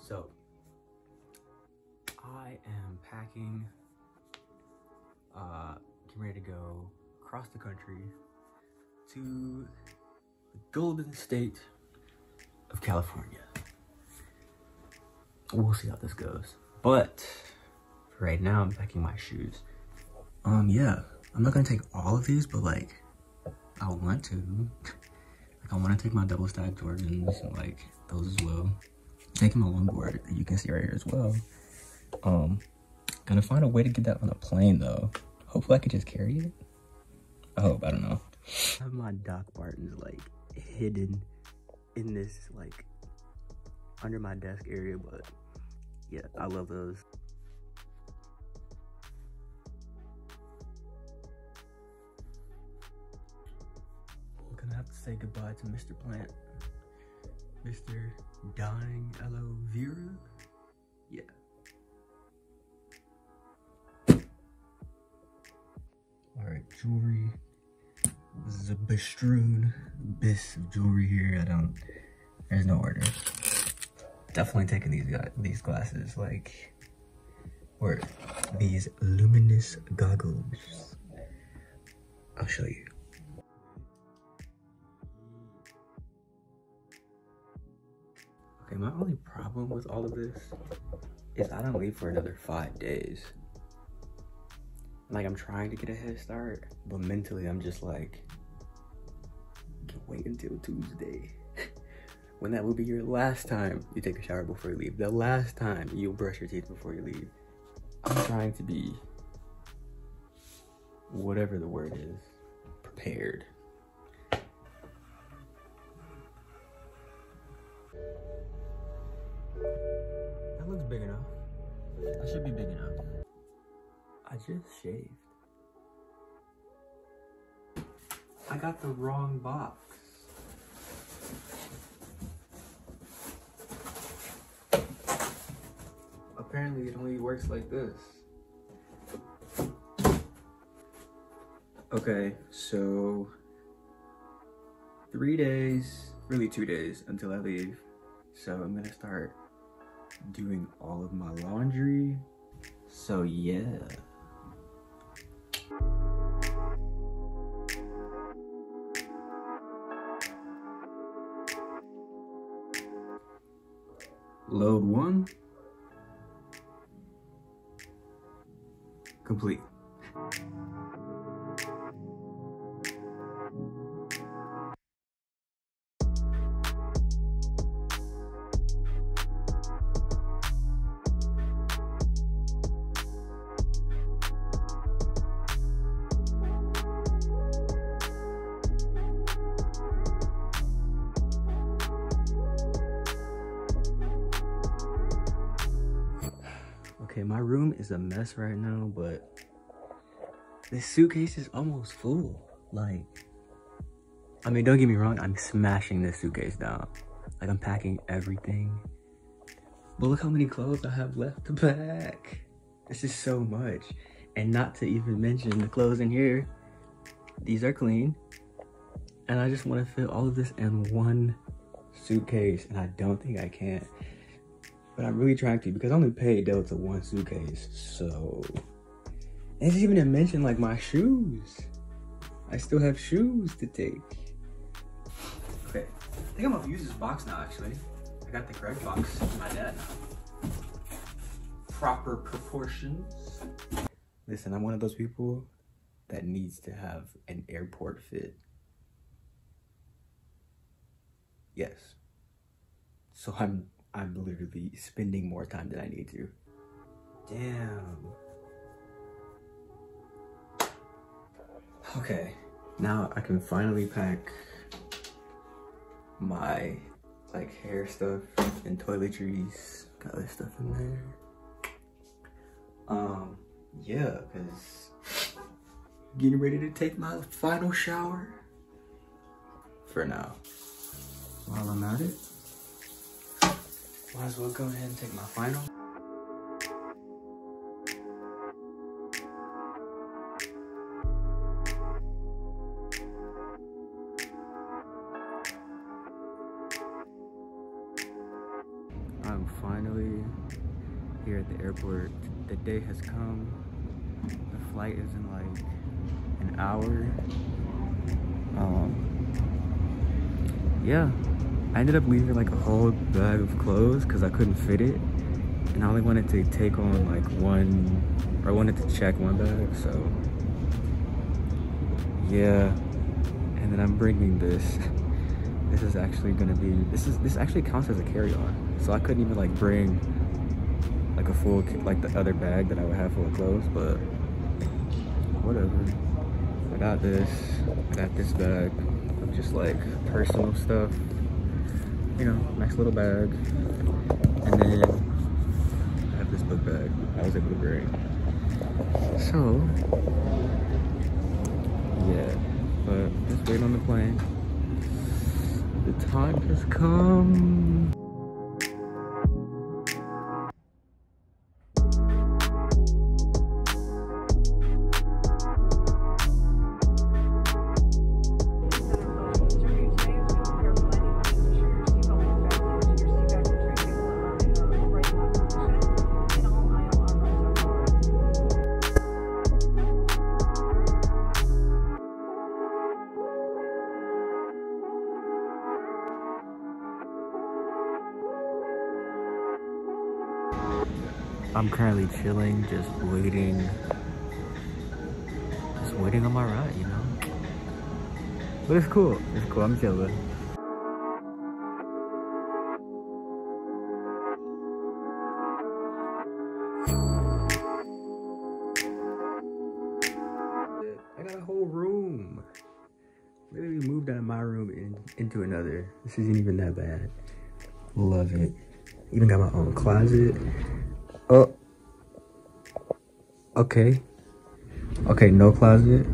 So, I am packing, uh, getting ready to go across the country to the Golden State of California. We'll see how this goes. But for right now, I'm packing my shoes. Um, yeah, I'm not gonna take all of these, but like, I want to. like, I want to take my double stack Jordans like those as well. Taking my longboard, you can see right here as well. Um, gonna find a way to get that on a plane though. Hopefully, I could just carry it. I hope. I don't know. I have my Doc Martens like hidden in this like under my desk area, but yeah, I love those. I'm gonna have to say goodbye to Mr. Plant. Mr. Dying Aloe Vera? Yeah. Alright, jewelry. This is a bestrewn bis of jewelry here. I don't, there's no order. Definitely taking these these glasses, like, or these luminous goggles. I'll show you. My only problem with all of this is I don't leave for another five days. Like, I'm trying to get a head start, but mentally I'm just like, can wait until Tuesday. when that will be your last time you take a shower before you leave. The last time you brush your teeth before you leave. I'm trying to be, whatever the word is, prepared. Should be big enough. I just shaved. I got the wrong box. Apparently it only works like this. Okay, so three days, really two days until I leave. So I'm gonna start doing all of my laundry. So yeah. Load one. Complete. Okay, my room is a mess right now, but this suitcase is almost full. Like, I mean, don't get me wrong, I'm smashing this suitcase down. Like, I'm packing everything. But look how many clothes I have left to pack. This is so much. And not to even mention the clothes in here. These are clean. And I just want to fit all of this in one suitcase. And I don't think I can. But I'm really trying to because I only paid Delta one suitcase. So and it's even to mention like my shoes. I still have shoes to take. Okay. I think I'm gonna use this box now actually. I got the correct box from my dad now. Proper proportions. Listen, I'm one of those people that needs to have an airport fit. Yes. So I'm I'm literally spending more time than I need to. Damn. Okay, now I can finally pack my like hair stuff and toiletries. Got this stuff in there. Um, yeah, cause getting ready to take my final shower for now. While I'm at it, might as well go ahead and take my final. I'm finally here at the airport. The day has come. The flight is in like an hour. Um, yeah, I ended up leaving like a whole bag of clothes because I couldn't fit it. And I only wanted to take on like one, or I wanted to check one bag, so yeah. And then I'm bringing this. This is actually gonna be, this is, this actually counts as a carry-on. So I couldn't even like bring like a full, like the other bag that I would have full of clothes, but whatever. I got this, I got this bag of just like personal stuff. You know, nice little bag. And then I have this book bag I was able to bring. So, yeah, but just wait on the plane. The time has come. I'm currently chilling, just waiting. Just waiting on my ride, you know? But it's cool. It's cool. I'm chilling. I got a whole room. Maybe we moved out of my room in, into another. This isn't even that bad. Love it. Even got my own closet. Oh. Okay. Okay, no closet.